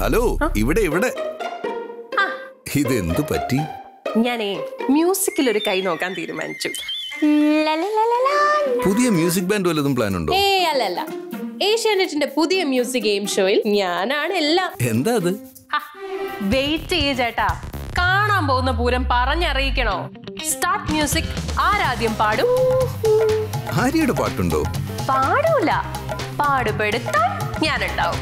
Hello ഇവിടെ ഇവിടെ. ഇതെന്ത് പറ്റി? ഞാനേ മ്യൂസിക്കിൽ ഒരു കൈ നോക്കാൻ തീരുമാനിച്ചു. പുതിയ മ്യൂസിക് ബാൻഡ് വല്ലതും പ്ലാൻ ഉണ്ടോ ഏ അല്ലല്ല ഏഷ്യാനെറ്റിന്റെ പുതിയ മ്യൂസിക് ഗെയിം ഷോയിൽ ഞാനാണ് എല്ലാം. എന്താ അത്? വെയിറ്റ് ചെയ്യ ചേട്ടാ. കാണാൻ പോകുന്ന പൂരം പറഞ്ഞറിയിക്കണോ? സ്റ്റാർട്ട് മ്യൂസിക് ആരാദ്യം പാടും? ആര്യയുടെ പാട്ടുണ്ടോ? പാടൂല. പാടുപെടുത്താൻ ഞാനുണ്ടാവും